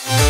Thank you.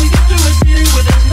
we got to a city with a